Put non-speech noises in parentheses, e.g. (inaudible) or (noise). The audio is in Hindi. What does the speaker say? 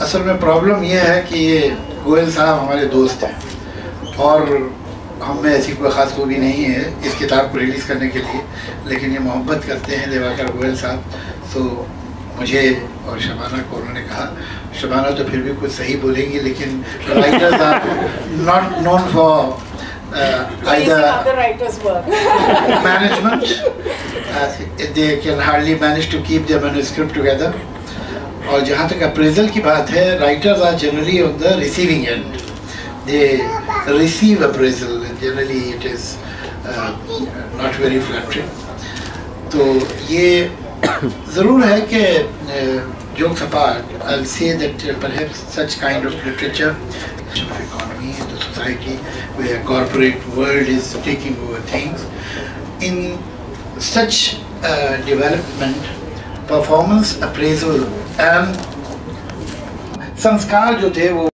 असल में प्रॉब्लम ये है कि ये गोयल साहब हमारे दोस्त हैं और हम में ऐसी कोई ख़ास खूबी नहीं है इस किताब को रिलीज़ करने के लिए लेकिन ये मोहब्बत करते हैं देवाकर गोयल साहब तो मुझे और शबाना को उन्होंने कहा शबाना तो फिर भी कुछ सही बोलेंगी लेकिन writers are not known for Praising other writers' work. (laughs) management. Uh, they can hardly manage to और जहाँ तक अप्रेजल की बात है writers are generally on the receiving end they receive appraisal generally it is not very flattering तो ये (coughs) ज़रूर है कि जो apart I say that perhaps such kind of literature corporate world is taking things in such development performance appraisal and संस्कार जो थे वो